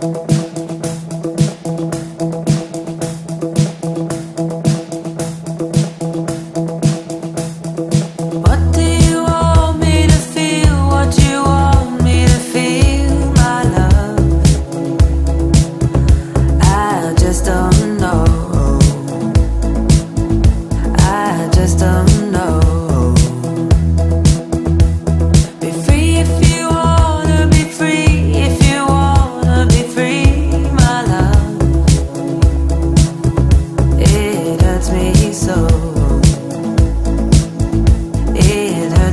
Bye.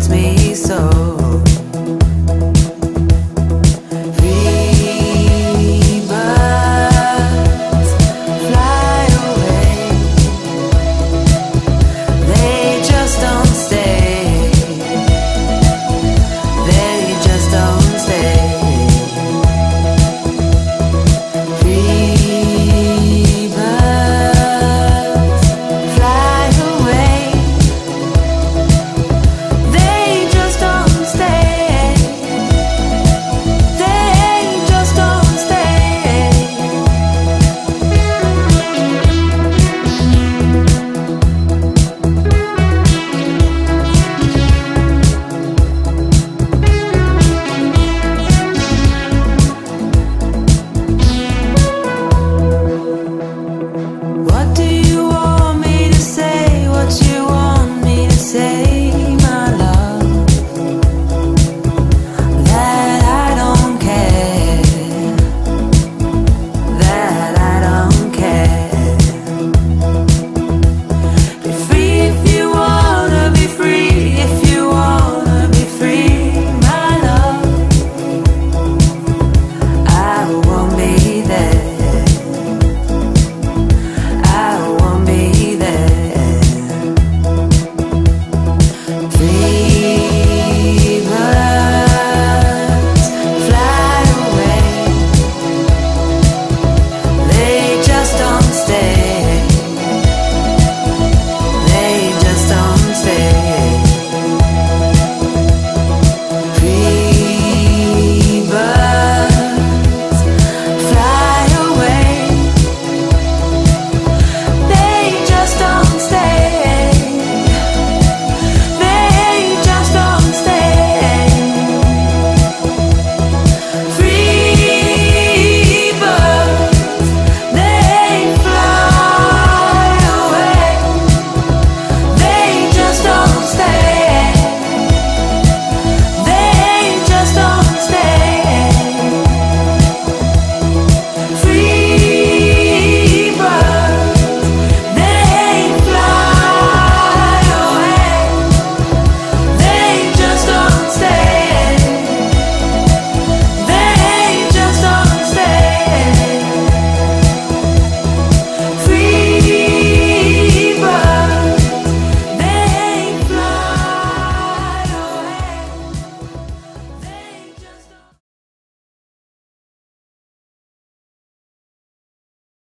hurts me so.